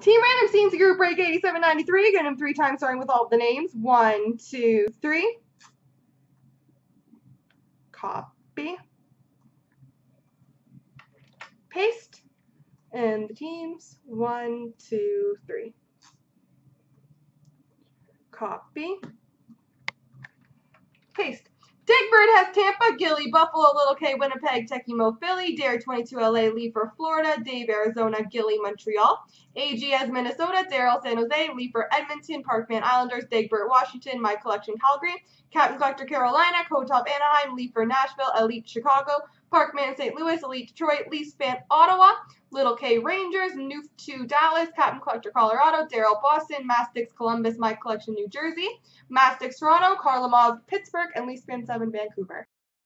Team Random Scenes Group Break 8793. Get three times starting with all the names. One, two, three. Copy. Paste. And the teams. One, two, three. Copy. Paste. Digbird has Tampa, Gilly, Buffalo, Little K, Winnipeg, Techimo, Philly, Dare 22 LA, Leafer, Florida, Dave, Arizona, Gilly, Montreal, AG has Minnesota, Daryl, San Jose, Leafer, Edmonton, Parkman Islanders, Digbird, Washington, My Collection, Calgary, Captain Collector, Carolina, Cotop, Anaheim, Leafer, Nashville, Elite, Chicago, Parkman, St. Louis, Elite, Detroit, Leafs Fan, Ottawa, Little K Rangers, New 2 Dallas, Captain Collector Colorado, Daryl Boston, Mastix Columbus, My Collection New Jersey, Mastix Toronto, Karlamov Pittsburgh, and Leafs Fan 7 Vancouver.